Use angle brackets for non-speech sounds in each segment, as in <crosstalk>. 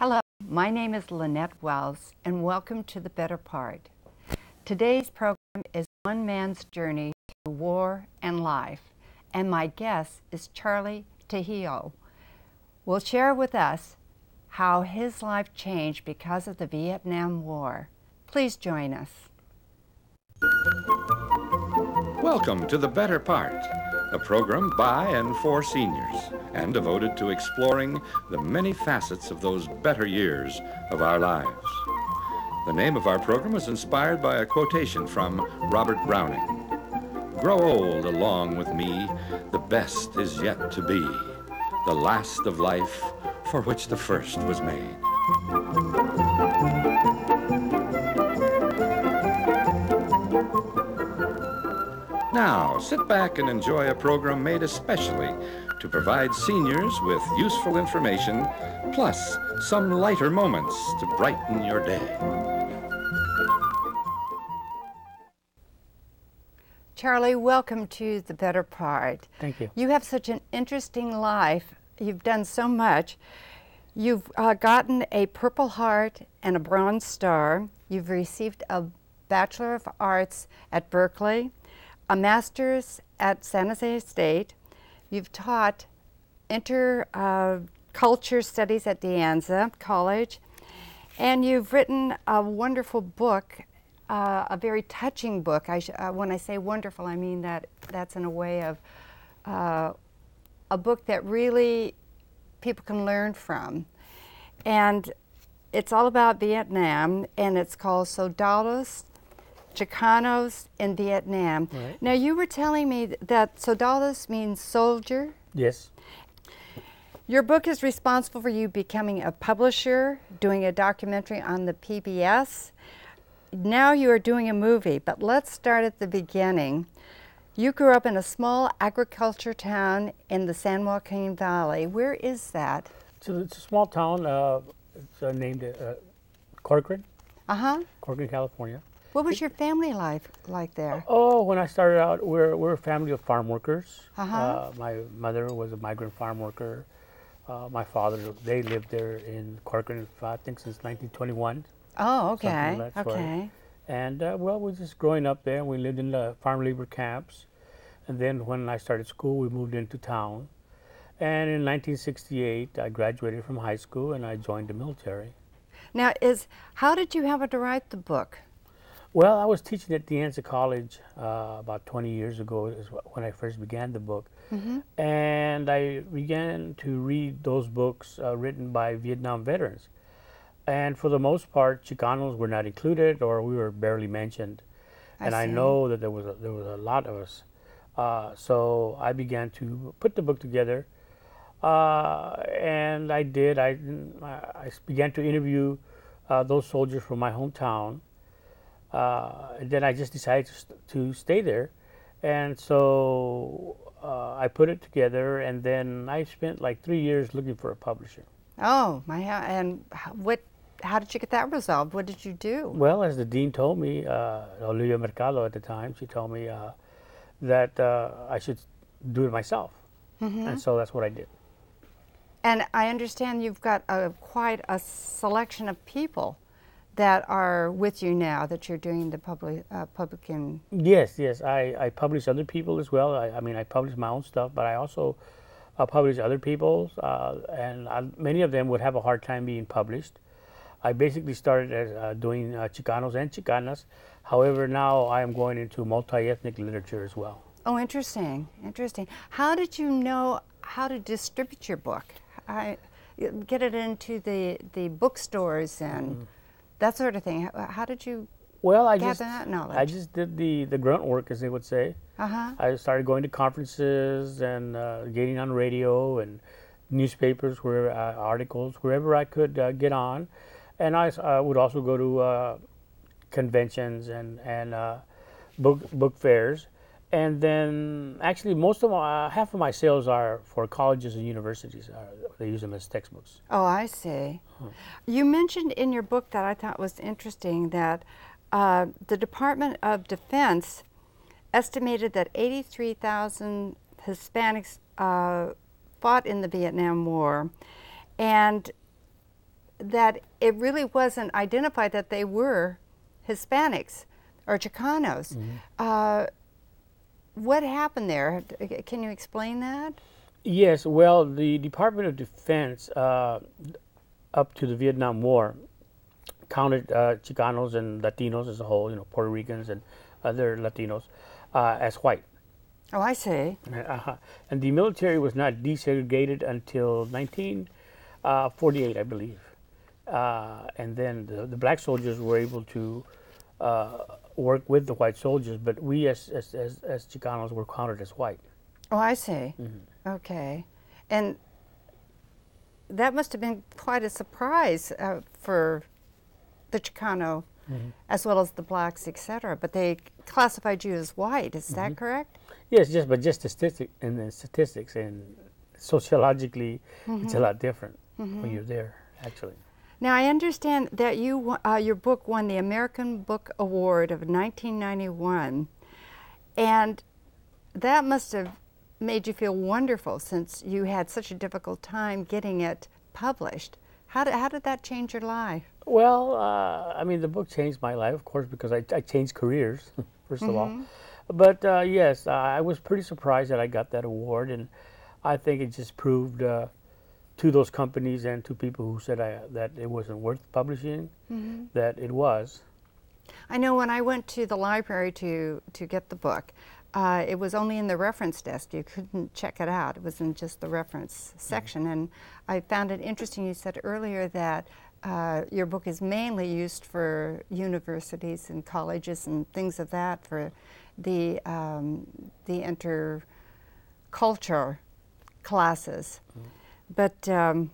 Hello, my name is Lynette Wells, and welcome to The Better Part. Today's program is One Man's Journey Through War and Life, and my guest is Charley Trujillo. Will share with us how his life changed because of the Vietnam War. Please join us. Welcome to The Better Part, a program by and for seniors and devoted to exploring the many facets of those better years of our lives. The name of our program is inspired by a quotation from Robert Browning Grow old along with me, the best is yet to be, the last of life for which the first was made. Now, sit back and enjoy a program made especially to provide seniors with useful information, plus some lighter moments to brighten your day. Charley, welcome to The Better Part. Thank you. You have such an interesting life. You've done so much. You've uh, gotten a Purple Heart and a Bronze Star. You've received a Bachelor of Arts at Berkeley, a Master's at San Jose State. You've taught interculture uh, studies at De Anza College, and you've written a wonderful book, uh, a very touching book. I uh, when I say wonderful, I mean that that's in a way of uh, a book that really people can learn from. And it's all about Vietnam, and it's called Soldados Chicanos in Vietnam. Right. Now, you were telling me that soldados means soldier. Yes. Your book is responsible for you becoming a publisher, doing a documentary on the PBS. Now you are doing a movie, but let's start at the beginning. You grew up in a small agriculture town in the San Joaquin Valley. Where is that? So it's a small town. Uh, it's uh, named uh, Corcoran. Uh huh. Corcoran, California. What was your family life like there? Oh, when I started out, we're, we're a family of farm workers. Uh-huh. Uh, my mother was a migrant farm worker. Uh, my father, they lived there in Corcoran, I think, since 1921. Oh, okay. like okay. And uh, well, we just growing up there. We lived in the farm labor camps, and then when I started school, we moved into town. And in 1968, I graduated from high school and I joined the military. Now, is how did you happen to write the book? Well, I was teaching at De Anza College uh, about 20 years ago, is when I first began the book. And I began to read those books uh, written by Vietnam veterans. And for the most part, Chicanos were not included or we were barely mentioned. I and I know that there was a, there was a lot of us. Uh, so I began to put the book together. Uh, and I did. I, I began to interview uh, those soldiers from my hometown. Uh, and then I just decided to, st- to stay there. And so uh, I put it together, and then I spent like three years looking for a publisher. Oh, my! And what? How did you get that resolved? What did you do? Well, as the dean told me, uh, Olivia Mercado at the time, she told me uh, that uh, I should do it myself. And so that's what I did. And I understand you've got a, quite a selection of people that are with you now that you're doing the public uh, publican. Yes, yes. I, I publish other people as well. I, I mean, I publish my own stuff, but I also uh, publish other people's, uh, and I, many of them would have a hard time being published. I basically started as uh, doing uh, Chicanos and Chicanas. However, now I am going into multi-ethnic literature as well. Oh, interesting, interesting. How did you know how to distribute your book? I, get it into the the bookstores and that sort of thing. How, how did you? Well, I Gather just that I just did the the grunt work, as they would say. Uh huh. I started going to conferences and uh, getting on radio and newspapers, where uh, articles, wherever I could uh, get on, and I uh, would also go to uh, conventions and and uh, book book fairs, and then actually most of my uh, half of my sales are for colleges and universities. Uh, they use them as textbooks. Oh, I see. You mentioned in your book that I thought was interesting that uh, the Department of Defense estimated that 83,000 Hispanics uh, fought in the Vietnam War, and that it really wasn't identified that they were Hispanics or Chicanos. Mm-hmm. Uh, what happened there? Can you explain that? Yes, well, the Department of Defense, uh, up to the Vietnam War, counted uh, Chicanos and Latinos as a whole, you know, Puerto Ricans and other Latinos, uh, as white. Oh, I see. Uh-huh. And the military was not desegregated until 1948, I believe. Uh, and then the, the black soldiers were able to uh, work with the white soldiers, but we as, as, as, as Chicanos were counted as white. Oh, I see. Mm-hmm. Okay. And that must have been quite a surprise uh, for the Chicano Mm-hmm. as well as the blacks, etc. But they classified you as white. Is Mm-hmm. that correct? Yes, just but just statistic and then statistics and sociologically, it's a lot different when you're there. Actually, Now I understand that you uh, your book won the American Book Award of 1991, and that must have made you feel wonderful since you had such a difficult time getting it published. How did, how did that change your life? well, uh, I mean, the book changed my life, of course, because I, I changed careers <laughs> 1st of all. But uh, yes, I was pretty surprised that I got that award, and I think it just proved uh, to those companies and to people who said I, that it wasn't worth publishing that it was. I know when I went to the library to, to get the book, uh, it was only in the reference desk. You couldn't check it out. It was in just the reference section. And I found it interesting. You said earlier that uh, your book is mainly used for universities and colleges and things of that for the um, the interculture classes. But um,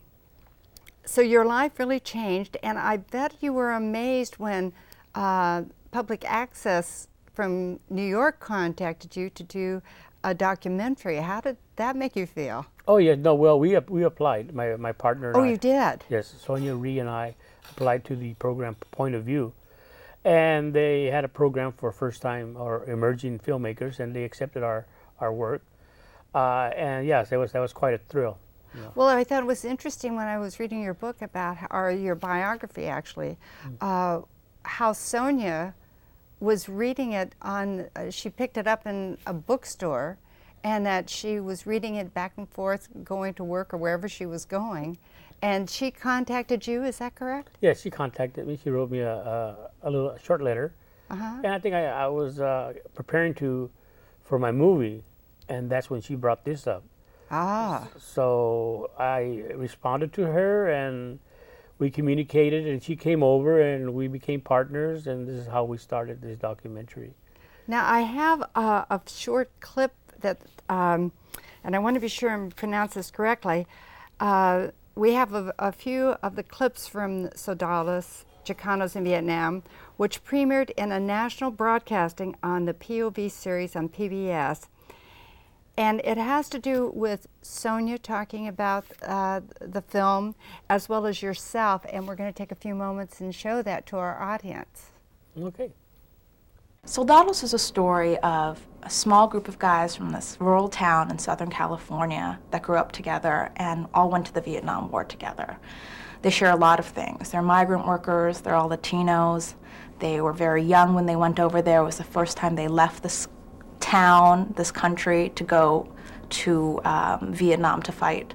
so your life really changed, and I bet you were amazed when uh, Public Access from New York contacted you to do a documentary. How did that make you feel? Oh yeah, no, well, we we applied. My my partner. and Oh, I- you did. Yes, Sonya Rhee and I applied to the program Point of View, and they had a program for first-time or emerging filmmakers, and they accepted our our work. Uh, and yes, it was that was quite a thrill. Well, I thought it was interesting when I was reading your book about, how- or your biography actually, uh, how Sonya was reading it on, uh, she picked it up in a bookstore, and that she was reading it back and forth going to work or wherever she was going. And she contacted you, is that correct? Yes, she contacted me. She wrote me a a, a little a short letter, Uh-huh. and I think I, I was uh, preparing to for my movie, and that's when she brought this up. Ah, So I responded to her and we communicated and she came over and we became partners and this is how we started this documentary. Now, I have a, a short clip that, um, and I want to be sure I pronounce this correctly. Uh, we have a, a few of the clips from Soldados, Chicanos in Vietnam, which premiered in a national broadcasting on the POV series on PBS. And it has to do with Sonya talking about uh, the film as well as yourself. And we're going to take a few moments and show that to our audience. Okay. Soldados is a story of a small group of guys from this rural town in Southern California that grew up together and all went to the Vietnam War together. They share a lot of things. They're migrant workers, they're all Latinos. They were very young when they went over there. It was the first time they left this town, this country, to go to um, Vietnam to fight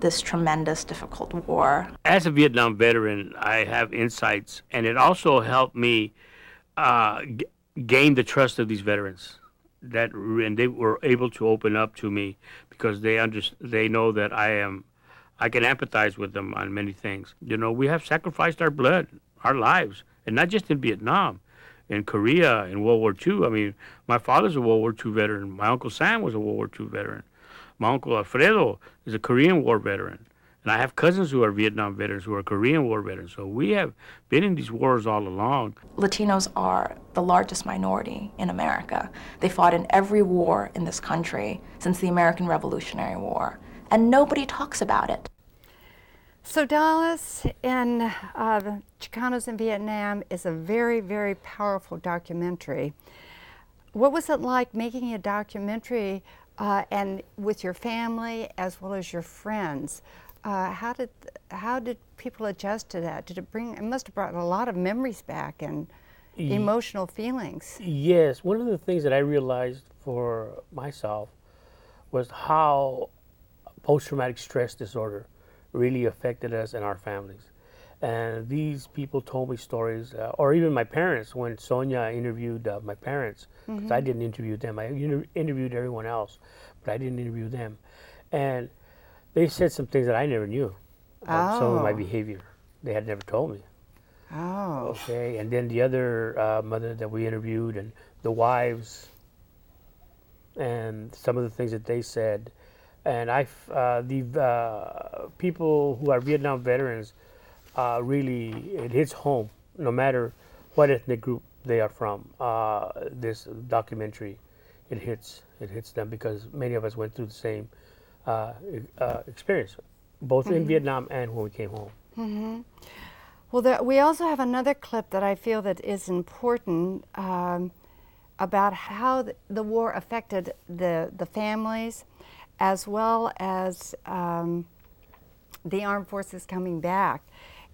this tremendous, difficult war. As a Vietnam veteran, I have insights and it also helped me uh, g- gain the trust of these veterans. That and they were able to open up to me because they under, they know that I am I can empathize with them on many things. You know, we have sacrificed our blood, our lives, and not just in Vietnam, in Korea, in World War II. I mean, my father's a World War II veteran. My uncle Sam was a World War II veteran. My uncle Alfredo is a Korean War veteran. And I have cousins who are Vietnam veterans, who are Korean War veterans. So we have been in these wars all along. Latinos are the largest minority in America. They fought in every war in this country since the American Revolutionary War, and nobody talks about it. Soldados and uh, Chicanos in Vietnam is a very, very powerful documentary. What was it like making a documentary uh, and with your family as well as your friends? Uh, how did how did people adjust to that? Did it bring? It must have brought a lot of memories back and Ye- emotional feelings. Yes, one of the things that I realized for myself was how post traumatic stress disorder really affected us and our families. And these people told me stories, uh, or even my parents, when Sonya interviewed uh, my parents, because I didn't interview them. I inter- interviewed everyone else, but I didn't interview them. And they said some things that I never knew about some of my Oh. behavior. They had never told me. Oh, Okay, and then the other uh, mother that we interviewed, and the wives, and some of the things that they said, and I, uh, the uh, people who are Vietnam veterans, uh, really it hits home, no matter what ethnic group they are from. Uh, this documentary, it hits it hits them because many of us went through the same uh, uh, experience, both in Vietnam and when we came home. Well, there, we also have another clip that I feel that is important um, about how the, the war affected the, the families as well as um, the armed forces coming back.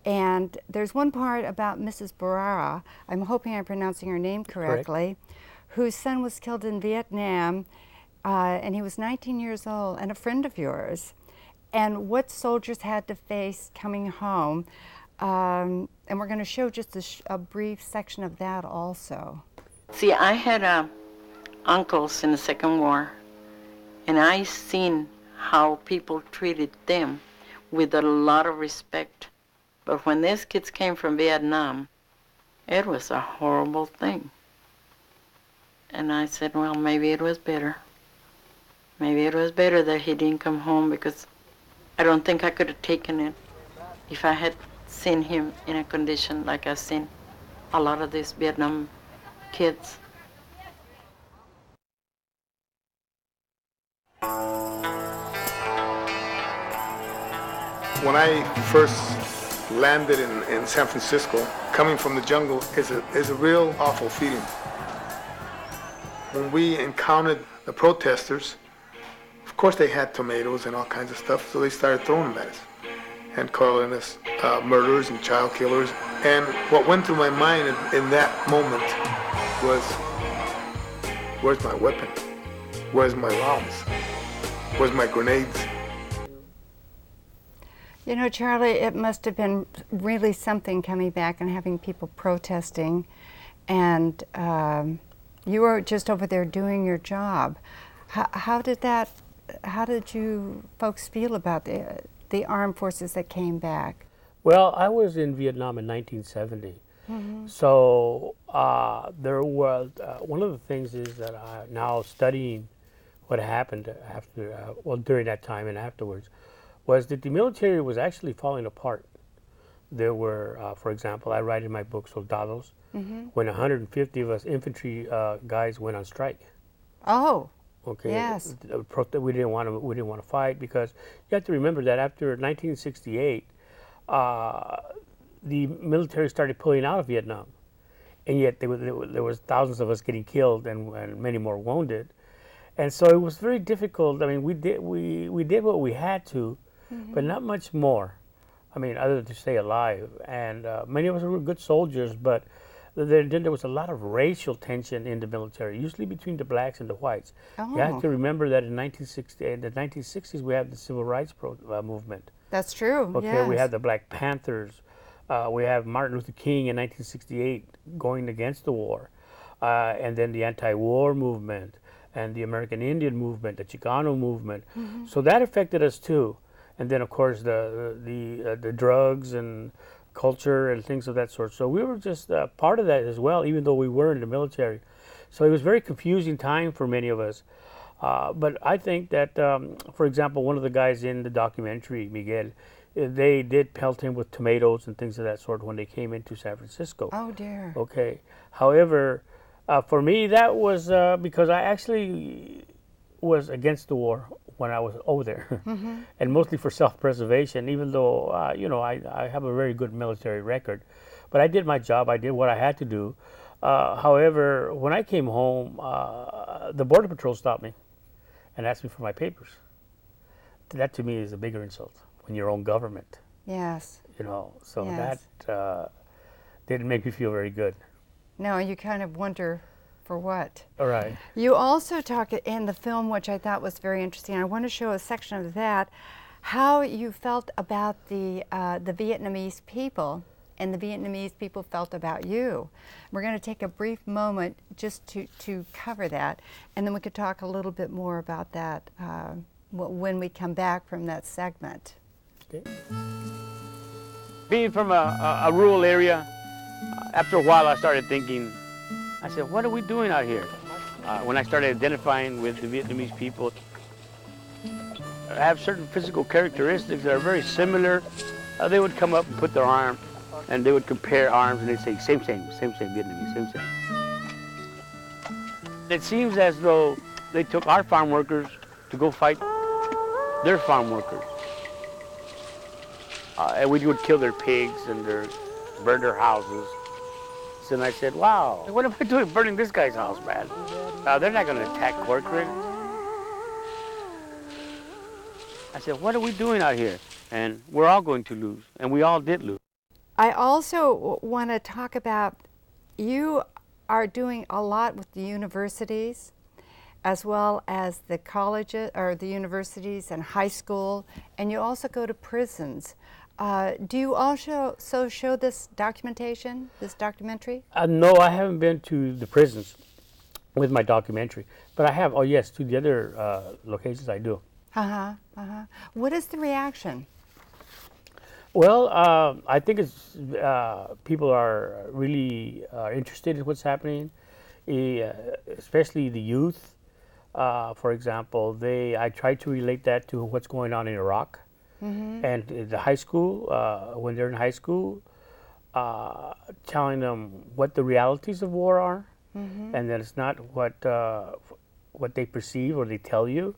And there's one part about Mrs. Barara, I'm hoping I'm pronouncing her name correctly, whose son was killed in Vietnam, uh, and he was 19 years old, and a friend of yours and what soldiers had to face coming home. Um, and we're going to show just a, sh- a brief section of that also. See, I had uh, uncles in the Second War, and I seen how people treated them with a lot of respect. But when these kids came from Vietnam, it was a horrible thing. And I said, well, maybe it was better. Maybe it was better that he didn't come home because I don't think I could have taken it if I had seen him in a condition like I've seen a lot of these Vietnam kids. When I first landed in, in San Francisco, coming from the jungle is a, is a real awful feeling. When we encountered the protesters, of course they had tomatoes and all kinds of stuff, so they started throwing them at us and calling us uh, murderers and child killers. And what went through my mind in, in that moment was, where's my weapon? Where's my rounds? Where's my grenades? You know, Charley, it must have been really something coming back and having people protesting, and um, you were just over there doing your job. How, how did that? How did you folks feel about the the armed forces that came back? Well, I was in Vietnam in 1970. So uh, there was uh, one of the things is that I'm now studying what happened after, uh, well, during that time and afterwards, was that the military was actually falling apart. There were, uh, for example, I write in my book Soldados, when 150 of us infantry uh, guys went on strike. Oh, Okay. Yes. We didn't want to. We didn't want to fight because you have to remember that after 1968, uh, the military started pulling out of Vietnam, and yet there was- there was thousands of us getting killed and, and many more wounded, and so it was very difficult. I mean, we did we we did what we had to, but not much more. I mean, other than to stay alive. And uh, many of us were good soldiers, but there, then there was a lot of racial tension in the military, usually between the blacks and the whites. You have Oh. to remember that in 1960, in the 1960s, we had the civil rights pro, uh, movement. that's true. Okay, we yes. had the Black Panthers. Uh, we have Martin Luther King in 1968 going against the war, uh, and then the anti-war movement and the American Indian movement, the Chicano movement. Mm-hmm. So that affected us too. And then of course the the uh, the drugs and culture and things of that sort. So we were just uh, part of that as well, even though we were in the military. So it was a very confusing time for many of us. Uh, but I think that, um, for example, one of the guys in the documentary, Miguel, uh, they did pelt him with tomatoes and things of that sort when they came into San Francisco. Oh dear. Okay. However, uh, for me, that was uh, because I actually was against the war when I was over there, <laughs> and mostly for self-preservation. Even though uh, you know I, I have a very good military record, but I did my job. I did what I had to do. Uh, however, when I came home, uh, the border patrol stopped me and asked me for my papers. That to me is a bigger insult when your own government, Yes. you know. So Yes. that uh, didn't make me feel very good. No, you kind of wonder for what. All right. You also talk in the film, which I thought was very interesting. I want to show a section of that, how you felt about the uh, the Vietnamese people, and the Vietnamese people felt about you. We're going to take a brief moment just to to cover that, and then we could talk a little bit more about that uh, when we come back from that segment. Okay. being from a, a, a rural area, after a while I started thinking, I said, what are we doing out here? Uh, when I started identifying with the Vietnamese people, I have certain physical characteristics that are very similar. Uh, they would come up and put their arm, and they would compare arms, and they'd say, same, same, same, same, Vietnamese, same, same. It seems as though they took our farm workers to go fight their farm workers. Uh, and we would kill their pigs and their, burn their houses. So then I said, wow, what am I doing burning this guy's house, man? They're not going to attack corporate. I said, what are we doing out here? And we're all going to lose. And we all did lose. I also want to talk about you are doing a lot with the universities as well as the colleges or the universities and high school, and you also go to prisons. Uh, do you also so show this documentation, this documentary? Uh, no, I haven't been to the prisons with my documentary, but I have. Oh yes, to the other uh, locations I do. Uh huh. Uh huh. What is the reaction? Well, uh, I think it's uh, people are really uh, interested in what's happening, especially the youth. Uh, for example, they I try to relate that to what's going on in Iraq, and the high school uh, when they're in high school, uh, telling them what the realities of war are, and that it's not what uh, what they perceive or they tell you,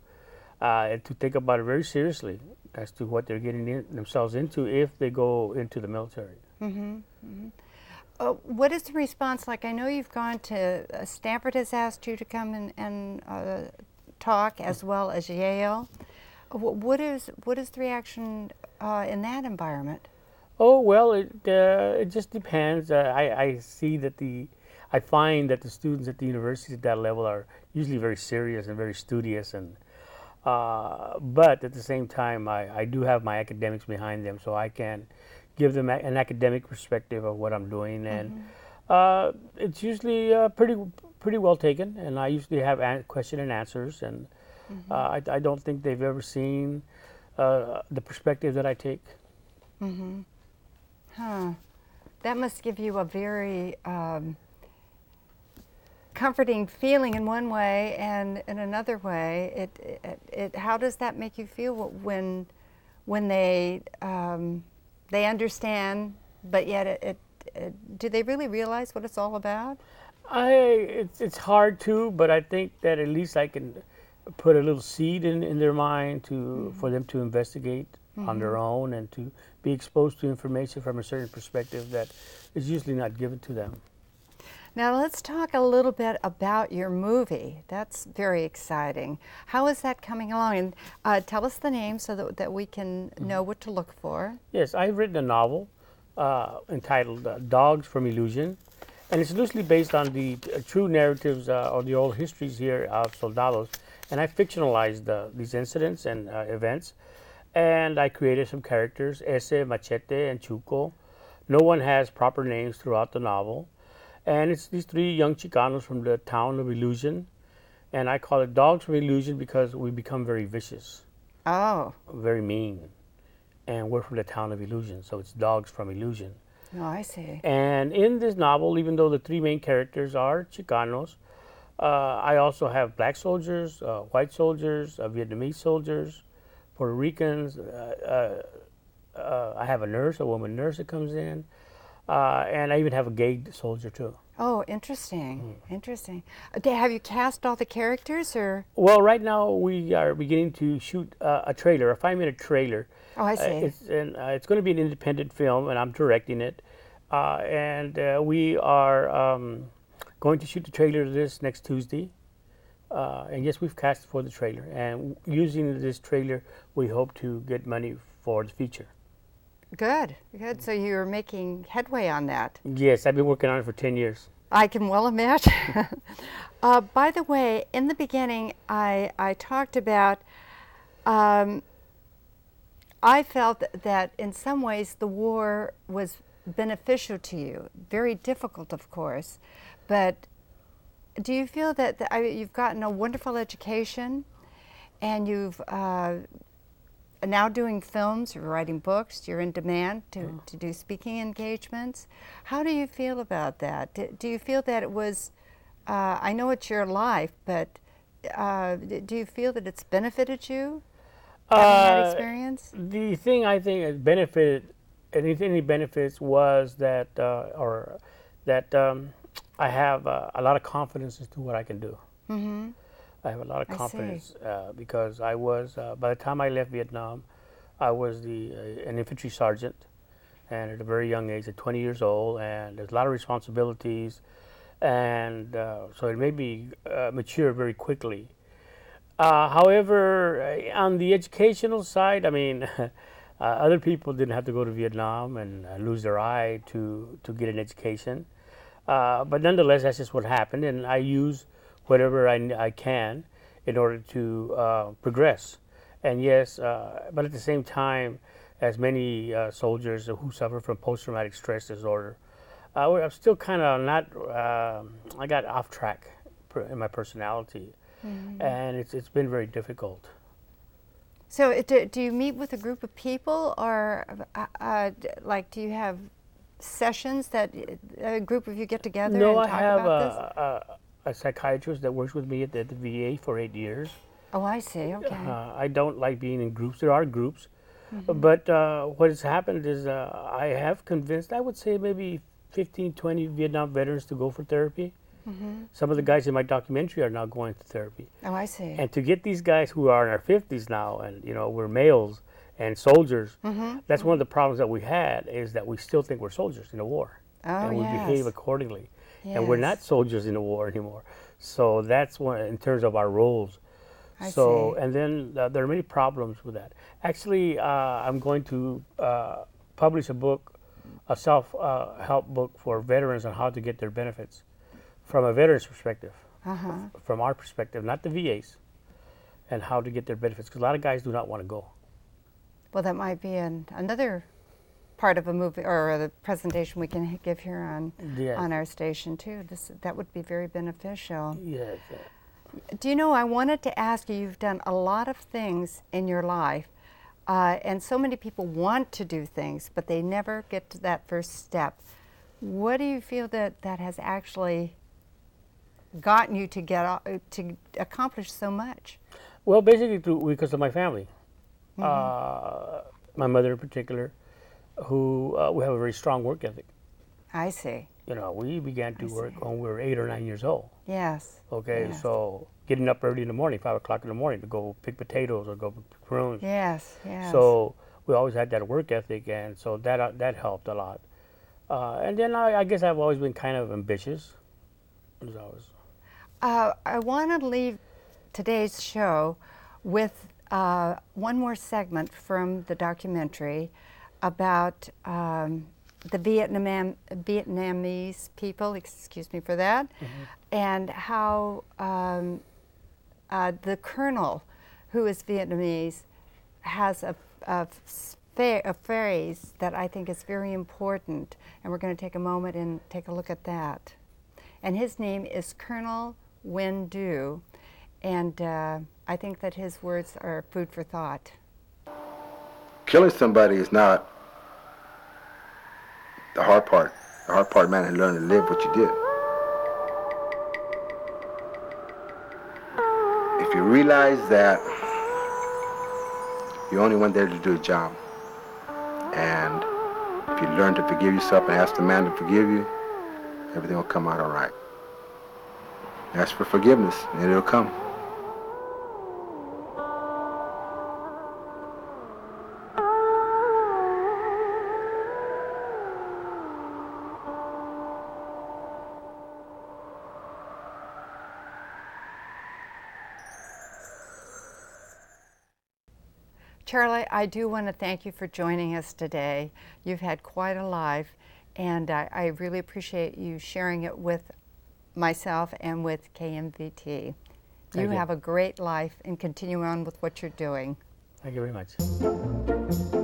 uh, and to think about it very seriously as to what they're getting in, themselves into if they go into the military. Uh, what is the response like? I know you've gone to uh, Stanford has asked you to come and, and uh, talk as well as Yale. Wh- what is what is the reaction uh, in that environment? Oh well, it uh, it just depends. Uh, I I see that the I find that the students at the university at that level are usually very serious and very studious, and uh, but at the same time, I, I do have my academics behind them, so I can give them a, an academic perspective of what I'm doing, and uh, it's usually uh, pretty pretty well taken. And I usually have an- question and answers, and uh, I, I don't think they've ever seen uh, the perspective that I take. Huh. That must give you a very um, comforting feeling in one way, and in another way, it, it, it how does that make you feel when when they um, they understand, but yet it, it, it do they really realize what it's all about? I it's it's hard to, but I think that at least I can put a little seed in, in their mind to for them to investigate on their own and to be exposed to information from a certain perspective that is usually not given to them. Now let's talk a little bit about your movie. That's very exciting. How is that coming along? And uh, tell us the name so that, that we can know what to look for. Yes, I've written a novel uh, entitled uh, Dogs from Illusion, and it's loosely based on the uh, true narratives uh, or the old histories here of Soldados. And I fictionalized uh, these incidents and uh, events, and I created some characters, Ese, Machete, and Chuco. No one has proper names throughout the novel. And it's these three young Chicanos from the town of Illusion. And I call it Dogs from Illusion because we become very vicious Oh, very mean. And we're from the town of Illusion, so it's dogs from Illusion. Oh, I see. And in this novel, even though the three main characters are Chicanos, I also have black soldiers, uh, white soldiers, uh, Vietnamese soldiers, Puerto Ricans. Uh, uh, uh, I have a nurse, a woman nurse that comes in, uh, and I even have a gay soldier too. Oh, interesting. Interesting. Uh, Have you cast all the characters or? Well, right now we are beginning to shoot uh, a trailer, a five-minute trailer. Oh, I Uh, see. it's and uh, it's going to be an independent film, and I'm directing it. Uh, and uh, we are um, going to shoot the trailer of this next Tuesday. Uh, and yes, we've cast for the trailer, and using this trailer, we hope to get money for the feature. Good, good. So you're making headway on that. Yes, I've been working on it for ten years. I can well imagine. <laughs> uh, by the way, in the beginning, I, I talked about, um, I felt that in some ways the war was beneficial to you. Very difficult, of course. But do you feel that the, I, you've gotten a wonderful education and you've uh, now doing films, you're writing books, you're in demand to, to do speaking engagements. How do you feel about that? Do, do you feel that it was, uh, I know it's your life, but uh, do you feel that it's benefited you having that Uh, experience? The thing I think has benefited, any any benefits was that, uh, or that um, I have uh, a lot of confidence as to what I can do. Mm-hmm. I have a lot of confidence uh, because I was, uh, by the time I left Vietnam, I was the uh, an infantry sergeant, and at a very young age, at 20 years old, and there's a lot of responsibilities, and uh, so it made me uh, mature very quickly. Uh, however, on the educational side, I mean, <laughs> uh, other people didn't have to go to Vietnam and uh, lose their eye to, to get an education. Uh, but nonetheless, that's just what happened, and I use whatever I, I can in order to uh, progress. And yes, uh, but at the same time, as many uh, soldiers who suffer from post-traumatic stress disorder, uh, I'm still kind of not. um I got off track in my personality, and it's it's been very difficult. So, do, do you meet with a group of people, or uh, uh, like, do you have sessions that uh, a group of you get together no, and I talk have about this? a, a, a psychiatrist that works with me at the, at the VA for eight years. Oh, I see. Okay. Uh, I don't like being in groups. There are groups, Mm-hmm. but uh, what has happened is uh, I have convinced, I would say maybe 15, 20 Vietnam veterans to go for therapy. Mm-hmm. Some of the guys in my documentary are now going to therapy. oh, I see. And to get these guys who are in our 50s now, and you know, we're males and soldiers, Mm-hmm. that's one of the problems that we had is that we still think we're soldiers in a war. Oh, and we behave yes. accordingly. And we're not soldiers in the war anymore. So that's one in terms of our roles. I so see. and then uh, there are many problems with that. Actually, uh, I'm going to uh, publish a book, a self-help book for veterans on how to get their benefits from a veteran's perspective, Uh-huh. from our perspective, not the VA's, and how to get their benefits. Because a lot of guys do not want to go. Well, that might be an, another part of a movie or a presentation we can give here on Yes. on our station too. This that would be very beneficial. Yes. Do you know? I wanted to ask you. You've done a lot of things in your life, uh, and so many people want to do things, but they never get to that first step. What do you feel that that has actually gotten you to get o- to accomplish so much? Well, basically, through, because of my family, Mm-hmm. uh, my mother in particular, who uh, we have a very strong work ethic. I see. You know, we began to I work see. when we were eight or nine years old. Yes. Okay, Yes. so getting up early in the morning, five o'clock in the morning, to go pick potatoes or go pick prunes. Yes. Yes. So we always had that work ethic, and so that uh, that helped a lot. Uh, and then I, I guess I've always been kind of ambitious. As always. Uh, I want to leave today's show with uh, one more segment from the documentary about um, the Vietnam, Vietnamese people, excuse me for that, and how um, uh, the colonel, who is Vietnamese, has a, a, a phrase that I think is very important, and we're going to take a moment and take a look at that. And his name is Colonel Win Du, and uh, I think that his words are food for thought. killing somebody is not the hard part. The hard part, man, is learning to live what you did. If you realize that you only went there to do a job, and if you learn to forgive yourself and ask the man to forgive you, everything will come out all right. Ask for forgiveness, and it'll come. Charley, I do want to thank you for joining us today. You've had quite a life, and I, I really appreciate you sharing it with myself and with KMVT. Thank you you. have a great life and continue on with what you're doing. Thank you very much.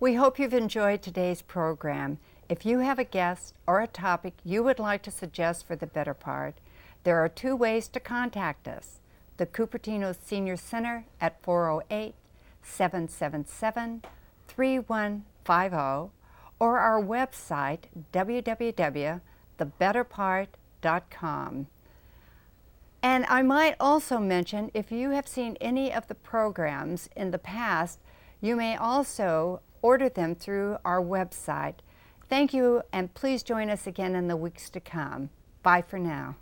We hope you've enjoyed today's program. If you have a guest or a topic you would like to suggest for the better part, there are two ways to contact us the Cupertino Senior Center at 408 777 3150 or our website www.thebetterpart.com. And I might also mention if you have seen any of the programs in the past, you may also order them through our website. Thank you, and please join us again in the weeks to come. Bye for now.